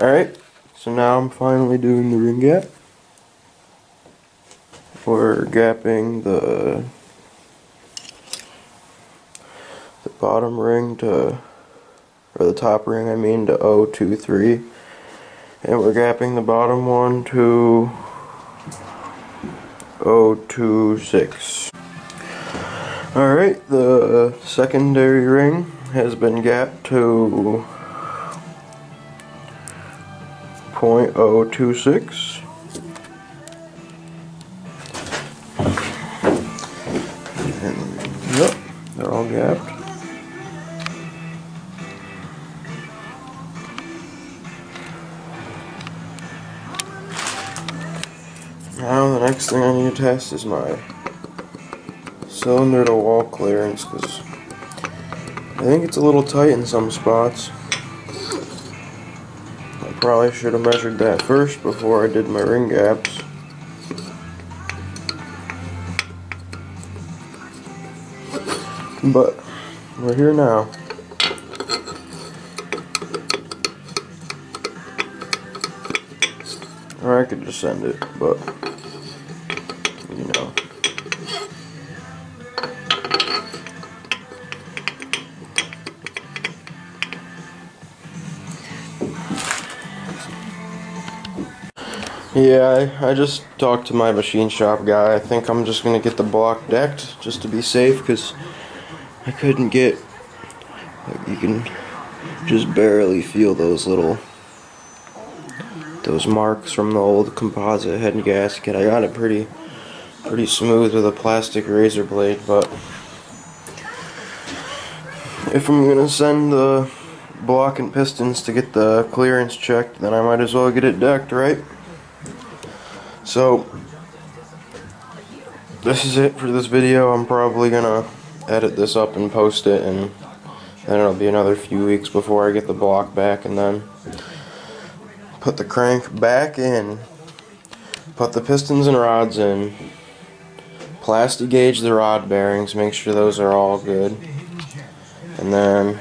Alright, so now I'm finally doing the ring gap. We're gapping the the bottom ring to or the top ring I mean to 023 and we're gapping the bottom one to 026 alright the secondary ring has been gapped to 0.026 and yep they're all gapped Now the next thing I need to test is my cylinder to wall clearance because I think it's a little tight in some spots. I probably should have measured that first before I did my ring gaps. But we're here now. Or I could just send it, but you know. Yeah, I, I just talked to my machine shop guy. I think I'm just gonna get the block decked just to be safe because I couldn't get. Like, you can just barely feel those little those marks from the old composite head and gasket. I got it pretty pretty smooth with a plastic razor blade, but if I'm gonna send the block and pistons to get the clearance checked, then I might as well get it decked, right? So this is it for this video. I'm probably gonna edit this up and post it and then it'll be another few weeks before I get the block back and then put the crank back in, put the pistons and rods in, plastic gauge the rod bearings, make sure those are all good, and then,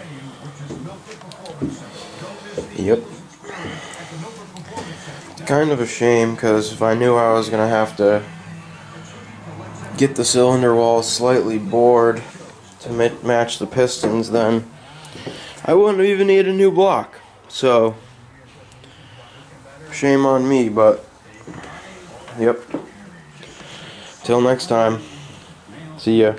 yep. Kind of a shame because if I knew I was going to have to get the cylinder wall slightly bored to match the pistons, then I wouldn't even need a new block. So, Shame on me, but yep. Till next time. See ya.